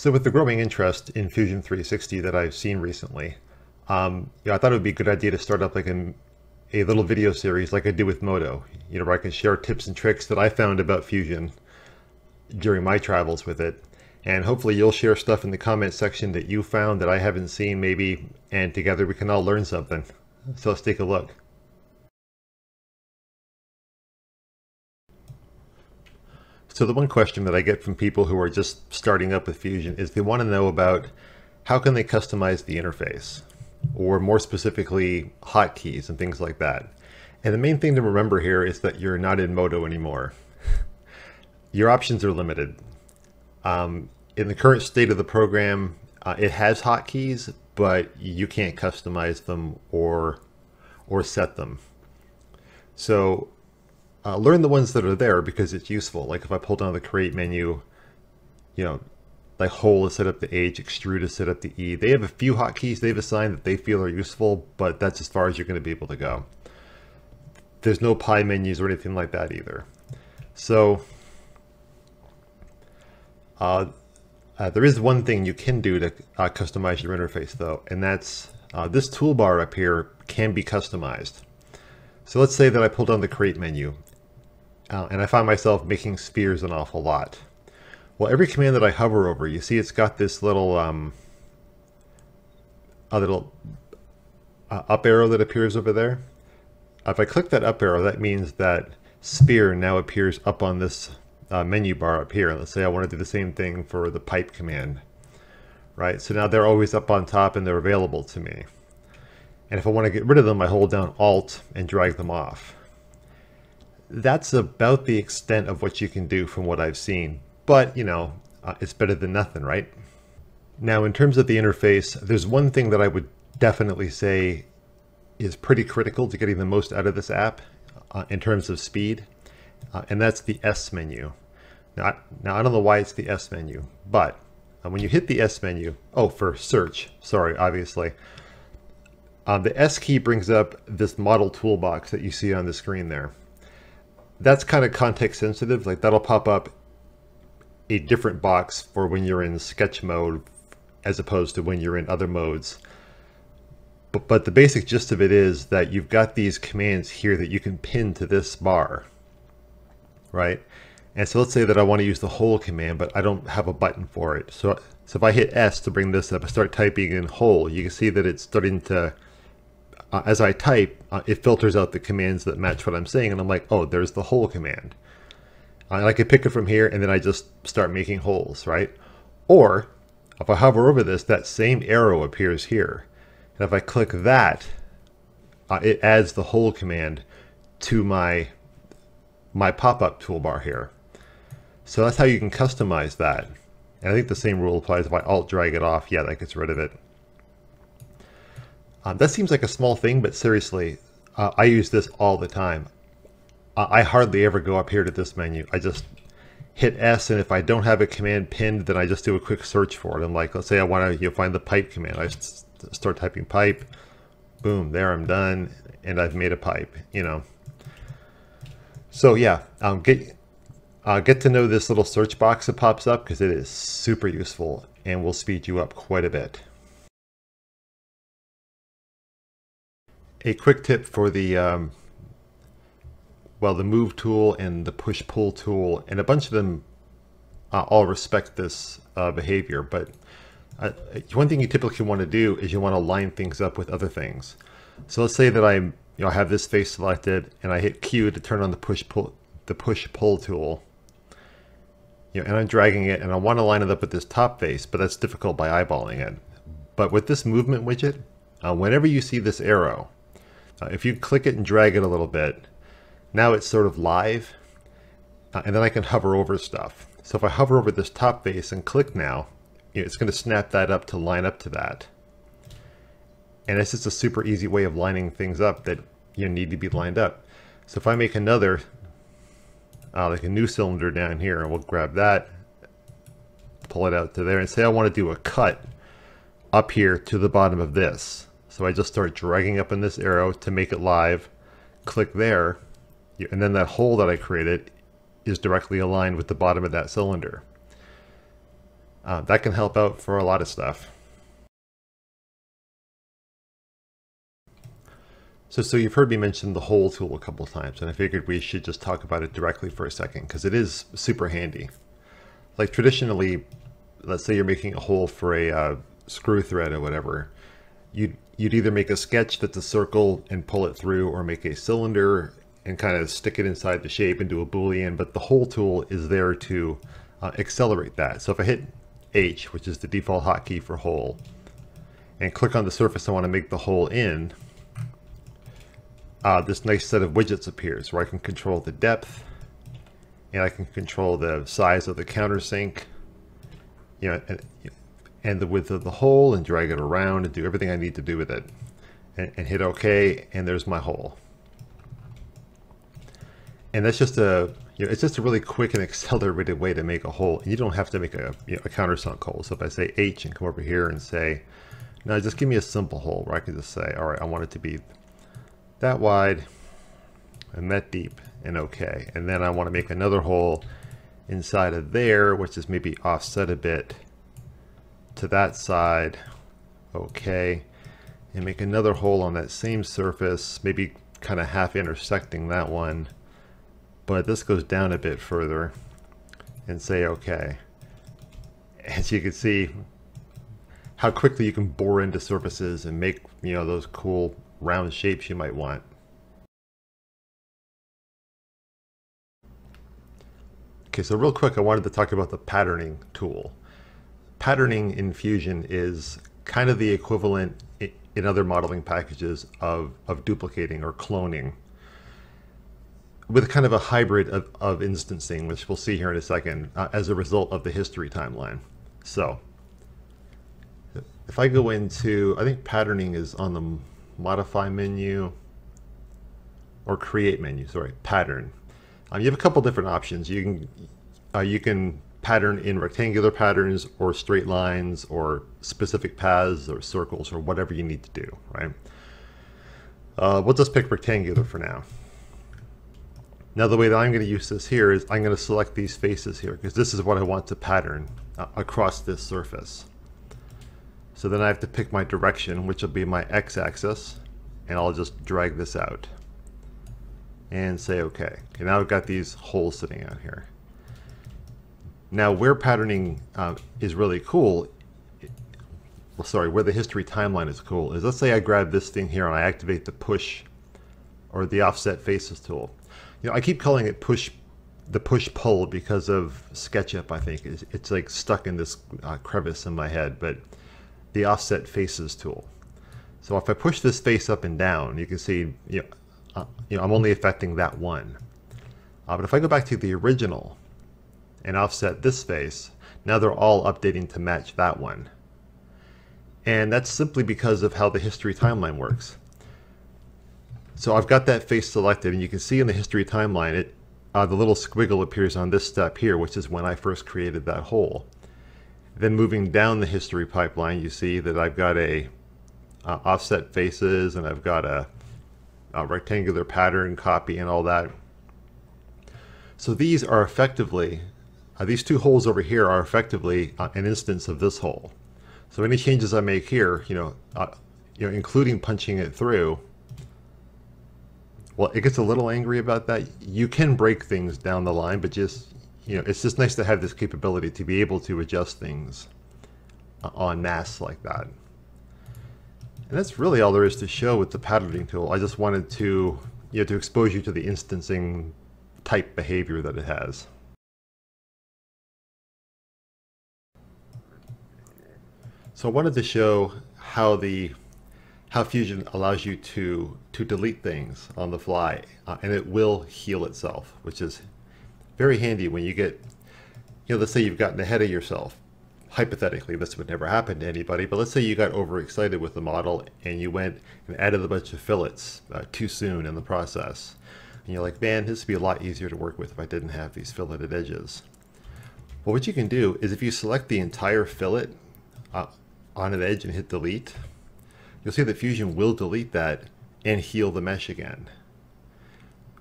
So with the growing interest in Fusion 360 that I've seen recently, um, yeah, I thought it would be a good idea to start up like a, a little video series like I did with Modo, you know, where I can share tips and tricks that I found about Fusion during my travels with it. And hopefully you'll share stuff in the comment section that you found that I haven't seen maybe, and together we can all learn something. So let's take a look. So the one question that I get from people who are just starting up with Fusion is they want to know about how can they customize the interface or more specifically hotkeys and things like that. And the main thing to remember here is that you're not in Modo anymore. Your options are limited. Um, in the current state of the program, uh, it has hotkeys, but you can't customize them or or set them. So uh, learn the ones that are there because it's useful. Like if I pull down the create menu, you know, like hole is set up the H, extrude is set up the E. They have a few hotkeys they've assigned that they feel are useful, but that's as far as you're going to be able to go. There's no pie menus or anything like that either. So uh, uh, there is one thing you can do to uh, customize your interface though, and that's uh, this toolbar up here can be customized. So let's say that I pull down the create menu uh, and I find myself making spheres an awful lot. Well, every command that I hover over, you see it's got this little, um, a little uh, up arrow that appears over there. If I click that up arrow, that means that sphere now appears up on this uh, menu bar up here. Let's say I want to do the same thing for the pipe command, right? So now they're always up on top and they're available to me. And if I want to get rid of them, I hold down Alt and drag them off. That's about the extent of what you can do from what I've seen. But, you know, uh, it's better than nothing, right? Now, in terms of the interface, there's one thing that I would definitely say is pretty critical to getting the most out of this app uh, in terms of speed, uh, and that's the S menu. Now, now, I don't know why it's the S menu, but uh, when you hit the S menu, oh, for search, sorry, obviously, um, the S key brings up this model toolbox that you see on the screen there. That's kind of context sensitive, like that'll pop up a different box for when you're in sketch mode as opposed to when you're in other modes. But, but the basic gist of it is that you've got these commands here that you can pin to this bar, right? And so let's say that I want to use the hole command, but I don't have a button for it. So, so if I hit S to bring this up, I start typing in hole, you can see that it's starting to uh, as I type, uh, it filters out the commands that match what I'm saying, and I'm like, oh, there's the hole command. Uh, I can pick it from here, and then I just start making holes, right? Or, if I hover over this, that same arrow appears here. And if I click that, uh, it adds the hole command to my, my pop-up toolbar here. So that's how you can customize that. And I think the same rule applies if I alt drag it off, yeah, that gets rid of it. Um, that seems like a small thing, but seriously, uh, I use this all the time. I hardly ever go up here to this menu. I just hit S, and if I don't have a command pinned, then I just do a quick search for it. And like, let's say I want to you know, find the pipe command. I start typing pipe, boom, there I'm done, and I've made a pipe, you know. So yeah, um, get, uh, get to know this little search box that pops up because it is super useful and will speed you up quite a bit. A quick tip for the um, well the move tool and the push pull tool and a bunch of them uh, all respect this uh, behavior but uh, one thing you typically want to do is you want to line things up with other things. So let's say that I you know have this face selected and I hit Q to turn on the push pull the push pull tool. You know, and I'm dragging it and I want to line it up with this top face but that's difficult by eyeballing it. But with this movement widget uh, whenever you see this arrow uh, if you click it and drag it a little bit, now it's sort of live, uh, and then I can hover over stuff. So if I hover over this top face and click now, you know, it's going to snap that up to line up to that. And it's just a super easy way of lining things up that you need to be lined up. So if I make another, uh, like a new cylinder down here, and we'll grab that, pull it out to there, and say I want to do a cut up here to the bottom of this. So I just start dragging up in this arrow to make it live, click there, and then that hole that I created is directly aligned with the bottom of that cylinder. Uh, that can help out for a lot of stuff. So, so you've heard me mention the hole tool a couple times, and I figured we should just talk about it directly for a second, because it is super handy. Like traditionally, let's say you're making a hole for a uh, screw thread or whatever, you'd, you'd either make a sketch that's a circle and pull it through, or make a cylinder and kind of stick it inside the shape and do a boolean, but the hole tool is there to uh, accelerate that. So if I hit H, which is the default hotkey for hole, and click on the surface I want to make the hole in, uh, this nice set of widgets appears where I can control the depth and I can control the size of the countersink, you know, and, and the width of the hole and drag it around and do everything I need to do with it and, and hit OK and there's my hole. And that's just a, you know, it's just a really quick and accelerated way to make a hole. And you don't have to make a, you know, a countersunk hole. So if I say H and come over here and say, now just give me a simple hole where I can just say, all right, I want it to be that wide and that deep and okay. And then I want to make another hole inside of there, which is maybe offset a bit to that side. Okay. And make another hole on that same surface, maybe kind of half intersecting that one. But this goes down a bit further and say okay. As you can see, how quickly you can bore into surfaces and make, you know, those cool round shapes you might want. Okay, so real quick, I wanted to talk about the patterning tool. Patterning in Fusion is kind of the equivalent in other modeling packages of, of duplicating or cloning with kind of a hybrid of, of instancing, which we'll see here in a second, uh, as a result of the history timeline. So if I go into, I think patterning is on the modify menu, or create menu, sorry, pattern. Um, you have a couple different options. You can uh, you can pattern in rectangular patterns or straight lines or specific paths or circles or whatever you need to do, right? Uh, we'll just pick rectangular for now. Now the way that I'm going to use this here is I'm going to select these faces here because this is what I want to pattern uh, across this surface. So then I have to pick my direction, which will be my x-axis, and I'll just drag this out and say okay. Okay, now I've got these holes sitting out here. Now where patterning uh, is really cool, well sorry, where the history timeline is cool, is let's say I grab this thing here and I activate the push or the offset faces tool. You know, I keep calling it push the push pull because of SketchUp, I think. It's, it's like stuck in this uh, crevice in my head, but the offset faces tool. So if I push this face up and down, you can see, you know, uh, you know I'm only affecting that one. Uh, but if I go back to the original and offset this face, now they're all updating to match that one. And that's simply because of how the history timeline works. So I've got that face selected, and you can see in the history timeline, it uh, the little squiggle appears on this step here, which is when I first created that hole. Then moving down the history pipeline, you see that I've got a uh, offset faces and I've got a, a rectangular pattern copy and all that. So these are effectively, uh, these two holes over here are effectively uh, an instance of this hole. So any changes I make here, you know, uh, you know, including punching it through, well, it gets a little angry about that. You can break things down the line, but just you know, it's just nice to have this capability to be able to adjust things on mass like that. And that's really all there is to show with the patterning tool. I just wanted to, you know, to expose you to the instancing type behavior that it has. So I wanted to show how the how Fusion allows you to to delete things on the fly, uh, and it will heal itself, which is very handy when you get, you know, let's say you've gotten ahead of yourself. Hypothetically, this would never happen to anybody, but let's say you got overexcited with the model and you went and added a bunch of fillets uh, too soon in the process. And you're like, man, this would be a lot easier to work with if I didn't have these filleted edges. Well, what you can do is if you select the entire fillet uh, on an edge and hit delete, you'll see that Fusion will delete that and heal the mesh again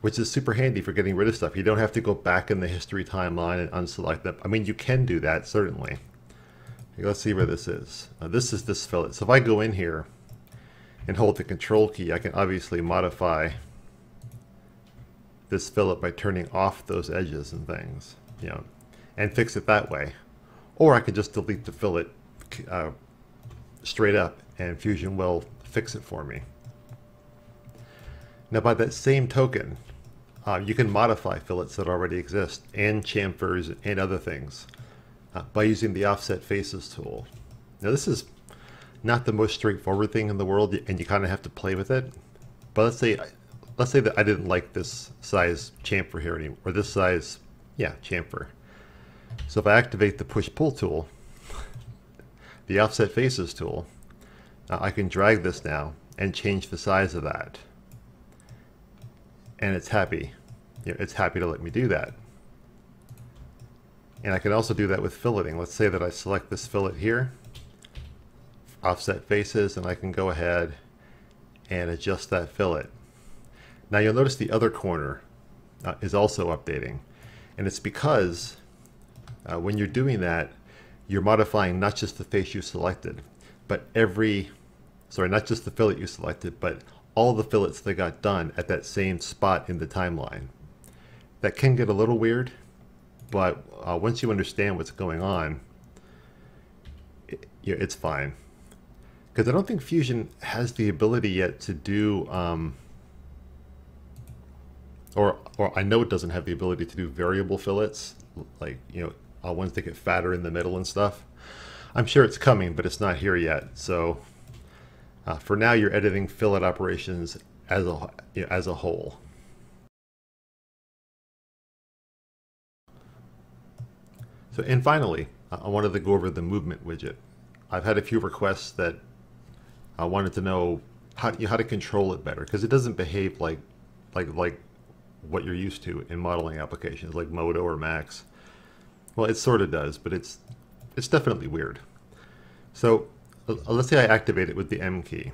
which is super handy for getting rid of stuff. You don't have to go back in the history timeline and unselect them. I mean, you can do that, certainly. let's see where this is. This is this fillet. So if I go in here and hold the control key, I can obviously modify this fillet by turning off those edges and things, you know, and fix it that way. Or I could just delete the fillet uh, straight up and Fusion will fix it for me. Now by that same token, uh, you can modify fillets that already exist and chamfers and other things uh, by using the offset faces tool. Now this is not the most straightforward thing in the world and you kind of have to play with it. But let's say let's say that I didn't like this size chamfer here anymore, or this size, yeah, chamfer. So if I activate the push-pull tool, the offset faces tool, uh, I can drag this now and change the size of that. And it's happy. It's happy to let me do that. And I can also do that with filleting. Let's say that I select this fillet here, offset faces, and I can go ahead and adjust that fillet. Now you'll notice the other corner uh, is also updating. And it's because uh, when you're doing that, you're modifying not just the face you selected, but every, sorry, not just the fillet you selected, but all the fillets that got done at that same spot in the timeline. That can get a little weird, but uh, once you understand what's going on, it, it's fine. Because I don't think Fusion has the ability yet to do, um, or or I know it doesn't have the ability to do variable fillets, like you know uh, ones that get fatter in the middle and stuff. I'm sure it's coming, but it's not here yet. So uh, for now, you're editing fillet operations as a you know, as a whole. So, and finally, I wanted to go over the movement widget. I've had a few requests that I wanted to know how, you know, how to control it better because it doesn't behave like like like what you're used to in modeling applications like Modo or Max. Well, it sort of does, but it's it's definitely weird. So uh, let's say I activate it with the M key.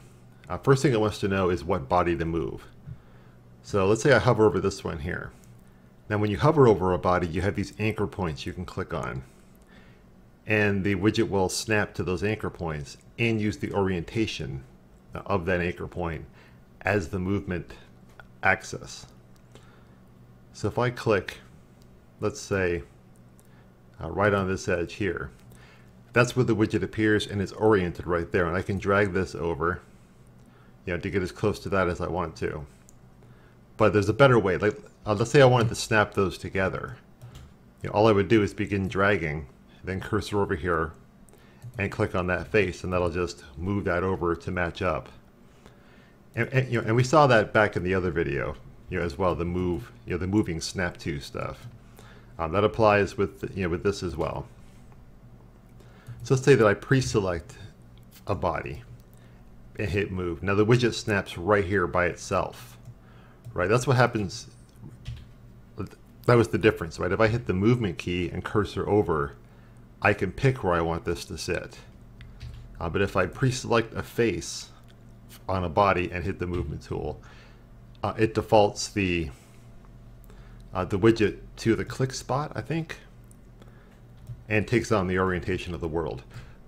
Uh, first thing it wants to know is what body to move. So let's say I hover over this one here. Now when you hover over a body, you have these anchor points you can click on. And the widget will snap to those anchor points and use the orientation of that anchor point as the movement axis. So if I click, let's say, uh, right on this edge here, that's where the widget appears and it's oriented right there. And I can drag this over, you know, to get as close to that as I want to. But there's a better way. Like, uh, let's say I wanted to snap those together. You know, all I would do is begin dragging, then cursor over here, and click on that face, and that'll just move that over to match up. And, and, you know, and we saw that back in the other video, you know, as well. The move, you know, the moving snap to stuff. Um, that applies with you know with this as well. So let's say that I pre-select a body and hit move. Now the widget snaps right here by itself, right? That's what happens that was the difference, right? If I hit the movement key and cursor over, I can pick where I want this to sit. Uh, but if I pre-select a face on a body and hit the movement tool, uh, it defaults the uh, the widget to the click spot, I think, and takes on the orientation of the world,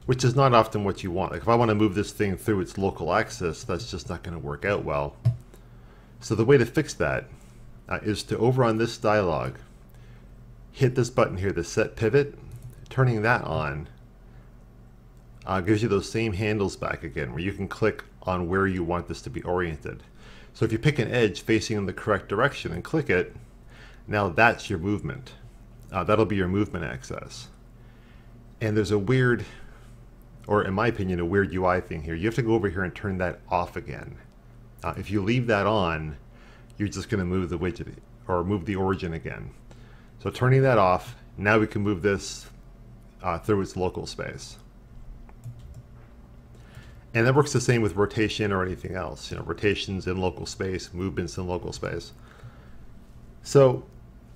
which is not often what you want. Like if I want to move this thing through its local axis, that's just not going to work out well. So the way to fix that uh, is to over on this dialog, hit this button here, the set pivot, turning that on uh, gives you those same handles back again where you can click on where you want this to be oriented. So if you pick an edge facing in the correct direction and click it, now that's your movement. Uh, that'll be your movement axis. And there's a weird, or in my opinion, a weird UI thing here. You have to go over here and turn that off again. Uh, if you leave that on, you're just going to move the widget or move the origin again. So turning that off, now we can move this uh, through its local space. And that works the same with rotation or anything else. You know, rotations in local space, movements in local space. So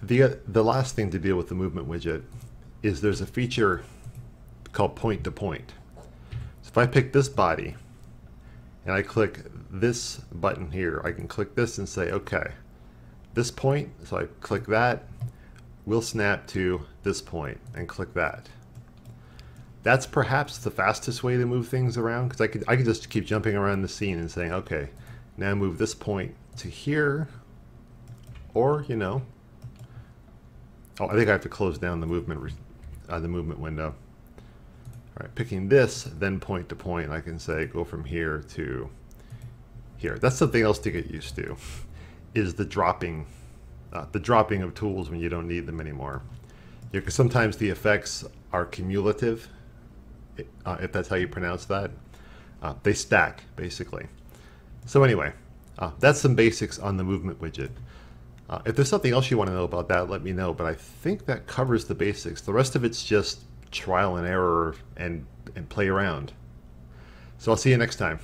the, the last thing to deal with the movement widget is there's a feature called point to point. So if I pick this body and I click this button here, I can click this and say, okay, this point, so I click that, will snap to this point and click that. that's perhaps the fastest way to move things around because I could I could just keep jumping around the scene and saying, okay, now move this point to here, or you know, oh, I think I have to close down the movement uh, the movement window. All right, picking this, then point to point, I can say go from here to here. That's something else to get used to, is the dropping, uh, the dropping of tools when you don't need them anymore. Because yeah, sometimes the effects are cumulative, uh, if that's how you pronounce that. Uh, they stack, basically. So anyway, uh, that's some basics on the movement widget. Uh, if there's something else you want to know about that, let me know. But I think that covers the basics. The rest of it's just trial and error and, and play around. So I'll see you next time.